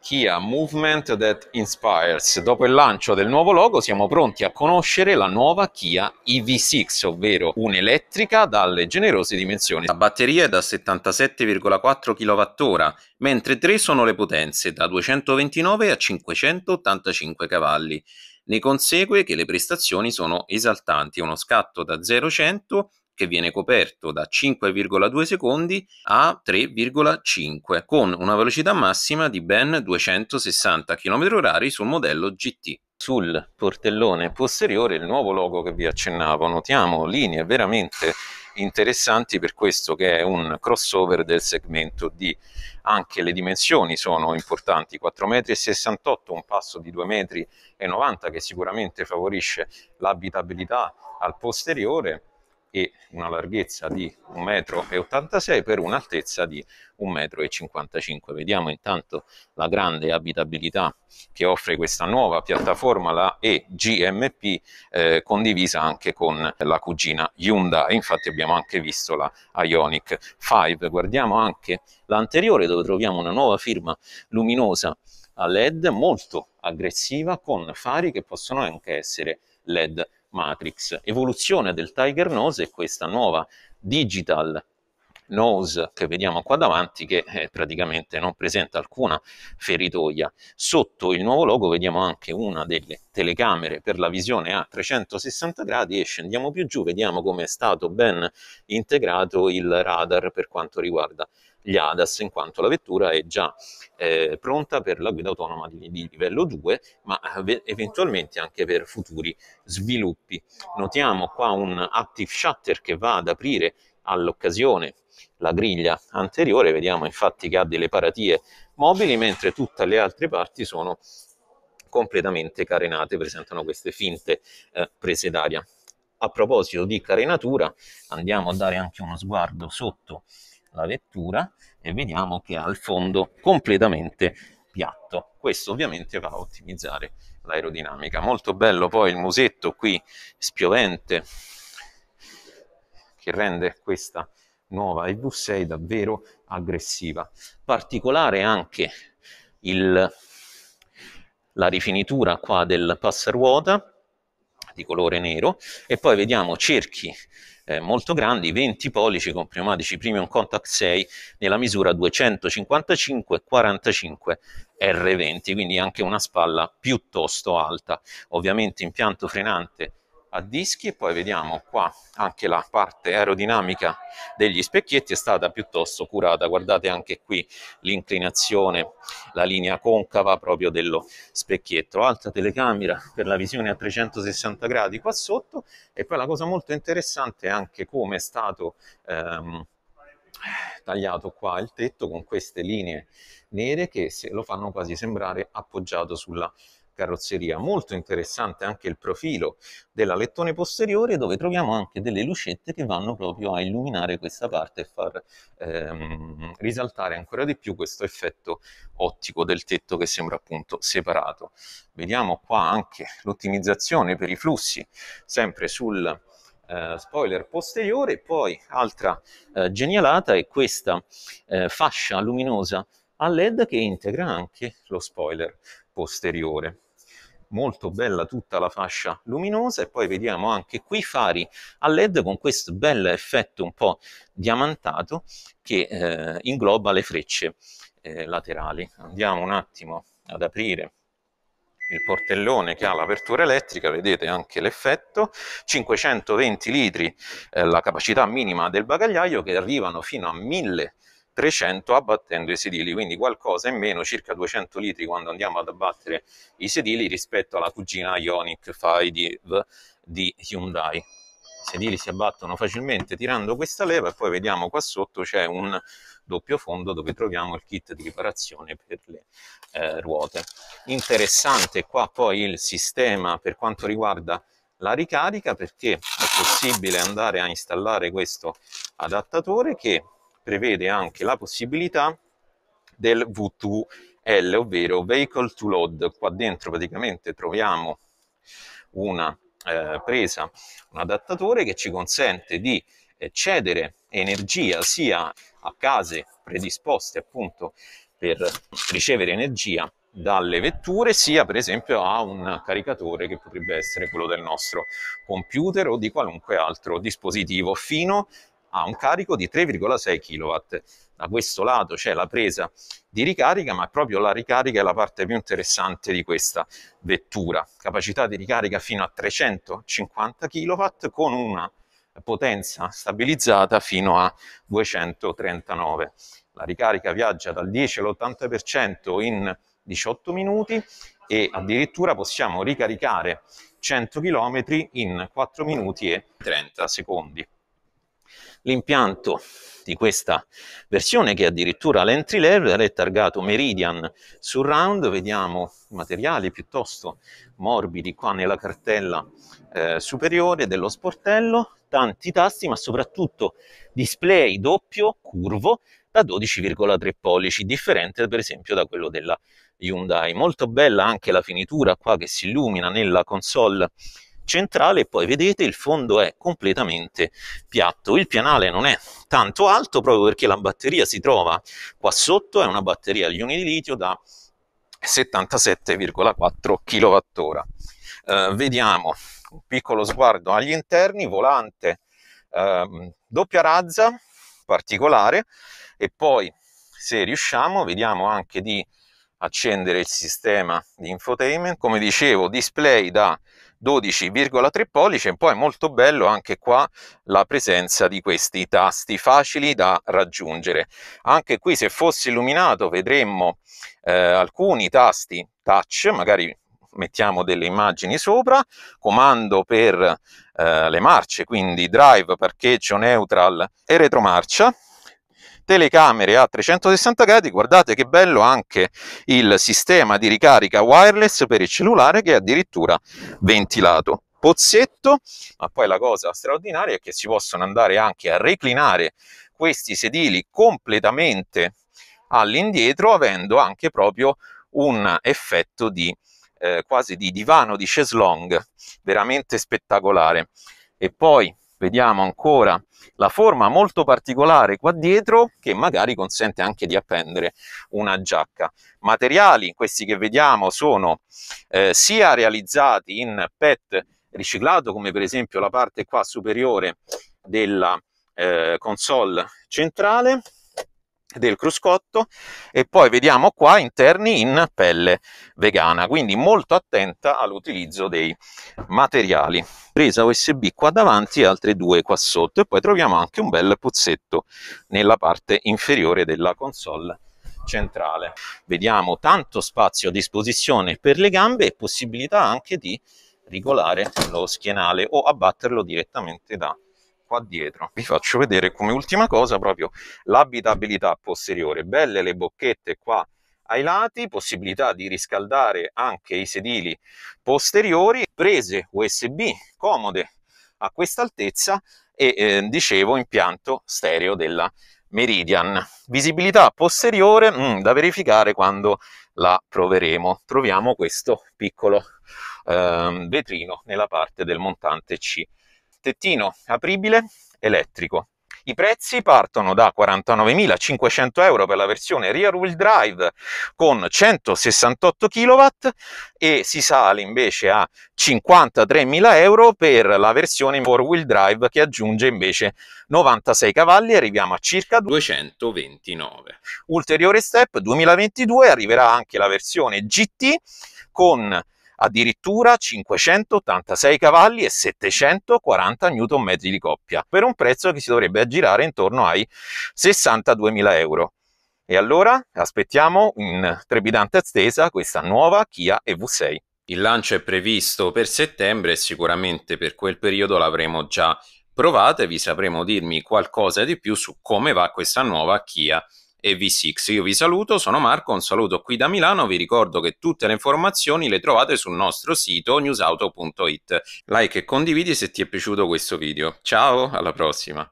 Kia Movement That Inspires. Dopo il lancio del nuovo logo siamo pronti a conoscere la nuova Kia EV6, ovvero un'elettrica dalle generose dimensioni. La batteria è da 77,4 kWh, mentre tre sono le potenze, da 229 a 585 cavalli. Ne consegue che le prestazioni sono esaltanti, uno scatto da 0 a 100 che viene coperto da 5,2 secondi a 3,5 con una velocità massima di ben 260 km/h sul modello GT. Sul portellone posteriore il nuovo logo che vi accennavo, notiamo linee veramente interessanti per questo che è un crossover del segmento D. Anche le dimensioni sono importanti, 4,68 m, un passo di 2,90 m che sicuramente favorisce l'abitabilità al posteriore e una larghezza di 1,86 m per un'altezza di 1,55 m. Vediamo intanto la grande abitabilità che offre questa nuova piattaforma, la eGMP, eh, condivisa anche con la cugina Hyundai. Infatti abbiamo anche visto la Ionic 5. Guardiamo anche l'anteriore dove troviamo una nuova firma luminosa a LED molto aggressiva con fari che possono anche essere LED Matrix. Evoluzione del Tiger Nose è questa nuova digital nose che vediamo qua davanti che eh, praticamente non presenta alcuna feritoia. Sotto il nuovo logo vediamo anche una delle telecamere per la visione a 360 gradi e scendiamo più giù, vediamo come è stato ben integrato il radar per quanto riguarda gli ADAS in quanto la vettura è già eh, pronta per la guida autonoma di, di livello 2 ma eh, eventualmente anche per futuri sviluppi. Notiamo qua un active shutter che va ad aprire all'occasione la griglia anteriore, vediamo infatti che ha delle paratie mobili mentre tutte le altre parti sono completamente carenate, presentano queste finte eh, prese d'aria. A proposito di carenatura, andiamo a dare anche uno sguardo sotto la vettura e vediamo che ha il fondo completamente piatto. Questo ovviamente va a ottimizzare l'aerodinamica. Molto bello poi il musetto qui spiovente che rende questa nuova EV6 davvero aggressiva. Particolare anche il, la rifinitura qua del passaruota di colore nero e poi vediamo cerchi eh, molto grandi, 20 pollici con pneumatici Premium Contact 6 nella misura 255-45 R20, quindi anche una spalla piuttosto alta. Ovviamente impianto frenante a dischi e poi vediamo qua anche la parte aerodinamica degli specchietti. È stata piuttosto curata. Guardate anche qui l'inclinazione la linea concava proprio dello specchietto. Alta telecamera per la visione a 360 gradi qua sotto. E poi la cosa molto interessante è anche come è stato ehm, tagliato qua il tetto con queste linee nere che lo fanno quasi sembrare appoggiato sulla carrozzeria. Molto interessante anche il profilo dell'alettone posteriore dove troviamo anche delle lucette che vanno proprio a illuminare questa parte e far ehm, risaltare ancora di più questo effetto ottico del tetto che sembra appunto separato. Vediamo qua anche l'ottimizzazione per i flussi, sempre sul Uh, spoiler posteriore, poi altra uh, genialata è questa uh, fascia luminosa a LED che integra anche lo spoiler posteriore molto bella tutta la fascia luminosa e poi vediamo anche qui fari a led con questo bel effetto un po' diamantato che eh, ingloba le frecce eh, laterali. Andiamo un attimo ad aprire il portellone che ha l'apertura elettrica, vedete anche l'effetto, 520 litri eh, la capacità minima del bagagliaio che arrivano fino a 1000 300 abbattendo i sedili, quindi qualcosa in meno, circa 200 litri quando andiamo ad abbattere i sedili rispetto alla cugina Ionic 5 di Hyundai. I sedili si abbattono facilmente tirando questa leva e poi vediamo qua sotto c'è un doppio fondo dove troviamo il kit di riparazione per le eh, ruote. Interessante qua poi il sistema per quanto riguarda la ricarica perché è possibile andare a installare questo adattatore che prevede anche la possibilità del V2L, ovvero Vehicle to Load. Qua dentro praticamente troviamo una eh, presa, un adattatore che ci consente di eh, cedere energia sia a case predisposte appunto per ricevere energia dalle vetture, sia per esempio a un caricatore che potrebbe essere quello del nostro computer o di qualunque altro dispositivo, fino a un carico di 3,6 kW. Da questo lato c'è la presa di ricarica, ma proprio la ricarica è la parte più interessante di questa vettura. Capacità di ricarica fino a 350 kW con una potenza stabilizzata fino a 239. La ricarica viaggia dal 10 all'80% in 18 minuti e addirittura possiamo ricaricare 100 km in 4 minuti e 30 secondi. L'impianto di questa versione che è addirittura l'entry level è targato Meridian Surround, vediamo materiali piuttosto morbidi qua nella cartella eh, superiore dello sportello, tanti tasti ma soprattutto display doppio curvo da 12,3 pollici, differente per esempio da quello della Hyundai. Molto bella anche la finitura qua che si illumina nella console centrale e poi vedete il fondo è completamente piatto. Il pianale non è tanto alto proprio perché la batteria si trova qua sotto, è una batteria agli ioni di litio da 77,4 kWh. Eh, vediamo un piccolo sguardo agli interni, volante eh, doppia razza particolare e poi se riusciamo vediamo anche di accendere il sistema di infotainment come dicevo display da 12,3 pollici e poi molto bello anche qua la presenza di questi tasti facili da raggiungere. Anche qui se fosse illuminato vedremmo eh, alcuni tasti touch magari mettiamo delle immagini sopra comando per eh, le marce quindi drive parcheggio neutral e retromarcia telecamere a 360 gradi, guardate che bello anche il sistema di ricarica wireless per il cellulare che è addirittura ventilato. Pozzetto, ma poi la cosa straordinaria è che si possono andare anche a reclinare questi sedili completamente all'indietro avendo anche proprio un effetto di eh, quasi di divano di chaise longue veramente spettacolare e poi vediamo ancora la forma molto particolare qua dietro che magari consente anche di appendere una giacca. Materiali, questi che vediamo, sono eh, sia realizzati in PET riciclato come per esempio la parte qua superiore della eh, console centrale del cruscotto e poi vediamo qua interni in pelle vegana quindi molto attenta all'utilizzo dei materiali. Presa usb qua davanti e altre due qua sotto e poi troviamo anche un bel pozzetto nella parte inferiore della console centrale. Vediamo tanto spazio a disposizione per le gambe e possibilità anche di regolare lo schienale o abbatterlo direttamente da qua dietro. Vi faccio vedere come ultima cosa proprio l'abitabilità posteriore. Belle le bocchette qua ai lati, possibilità di riscaldare anche i sedili posteriori, prese USB comode a questa altezza e eh, dicevo impianto stereo della Meridian. Visibilità posteriore mm, da verificare quando la proveremo. Troviamo questo piccolo eh, vetrino nella parte del montante C tettino apribile elettrico. I prezzi partono da 49.500 euro per la versione rear wheel drive con 168 kW e si sale invece a 53.000 euro per la versione 4 wheel drive che aggiunge invece 96 cavalli arriviamo a circa 229. Ulteriore step 2022 arriverà anche la versione GT con addirittura 586 cavalli e 740 Nm di coppia, per un prezzo che si dovrebbe aggirare intorno ai 62.000 euro. E allora aspettiamo in trepidante attesa questa nuova Kia EV6. Il lancio è previsto per settembre e sicuramente per quel periodo l'avremo già provata e vi sapremo dirmi qualcosa di più su come va questa nuova Kia e V6. Io vi saluto, sono Marco, un saluto qui da Milano, vi ricordo che tutte le informazioni le trovate sul nostro sito newsauto.it. Like e condividi se ti è piaciuto questo video. Ciao, alla prossima!